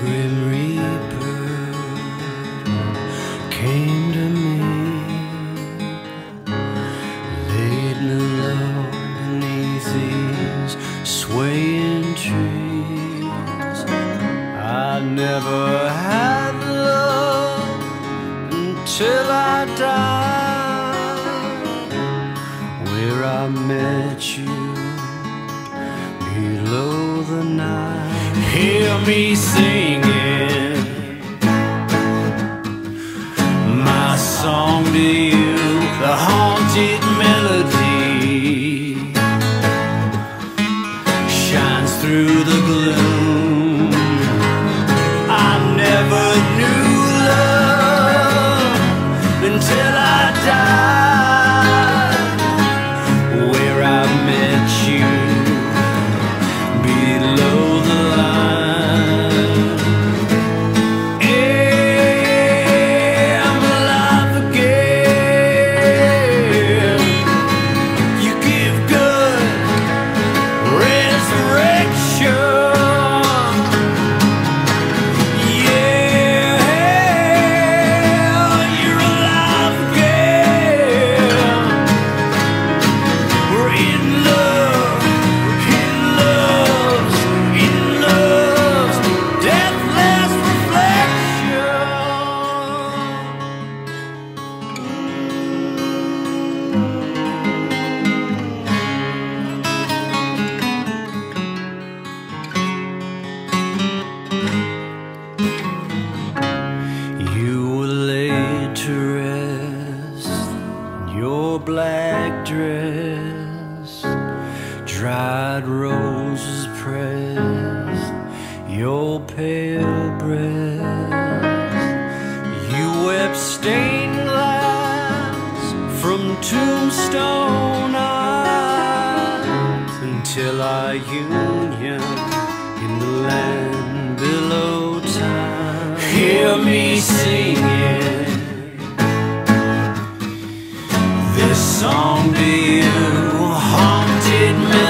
grim reaper came to me. Laid low beneath these swaying trees. I never had love until I died. Where I met you below the night. Hear me singing dried roses pressed your pale breast. You wept stained glass from tombstone eyes until our union in the land below time. Hear me singing this song to you, haunted melody